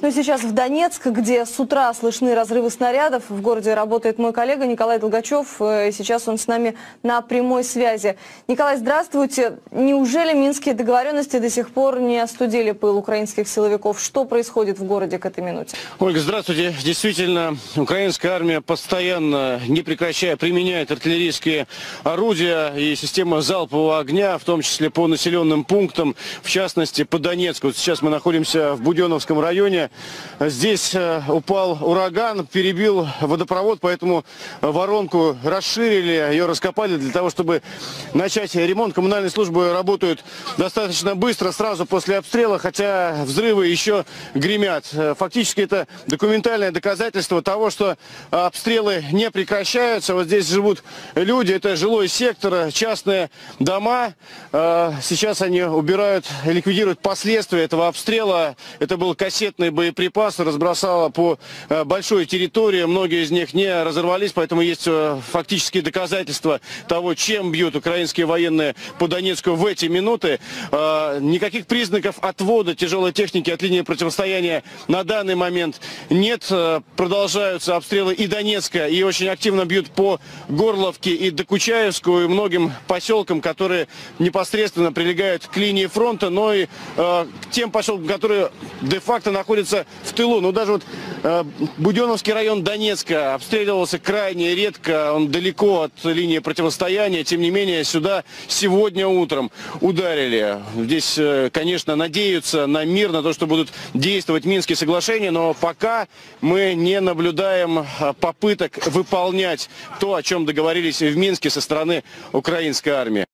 Ну, сейчас в Донецк, где с утра слышны разрывы снарядов. В городе работает мой коллега Николай Долгачев. Э, Сейчас он с нами на прямой связи. Николай, здравствуйте. Неужели минские договоренности до сих пор не остудили пыл украинских силовиков? Что происходит в городе к этой минуте? Ольга, здравствуйте. Действительно, украинская армия постоянно, не прекращая, применяет артиллерийские орудия и систему залпового огня, в том числе по населенным пунктам, в частности, по Донецку. Вот сейчас мы находимся в Буденовском районе. Здесь э, упал ураган, перебил водопровод, поэтому воронку расширили, ее раскопали для того, чтобы начать ремонт. Коммунальные службы работают достаточно быстро, сразу после обстрела, хотя взрывы еще гремят. Э, Фактически это документальное доказательство того, что обстрелы не прекращаются. Вот здесь живут люди, это жилой сектор, частные дома. Э, Сейчас они убирают, ликвидируют последствия этого обстрела. Это был кассетный боеприпас, разбросало по э, большой территории. Многие из них не разорвались, поэтому есть э, фактические доказательства того, чем бьют украинские военные по Донецку в эти минуты. Э, Никаких признаков отвода тяжелой техники от линии противостояния на данный момент нет. Продолжаются обстрелы и Донецка, и очень активно бьют по Горловке и Докучаевску, и многим поселкам, которые непосредственно прилегают к линии фронта, но и к тем поселкам, которые де-факто находятся в тылу. Ну, даже вот э, Буденовский район Донецка обстреливался крайне редко, он далеко от линии противостояния, тем не менее, сюда сегодня утром ударили. Здесь, э, конечно, надеются на мир, на то, что будут действовать Минские соглашения, но пока мы не наблюдаем э, попыток выполнять то, о чем договорились в Минске со стороны украинской армии.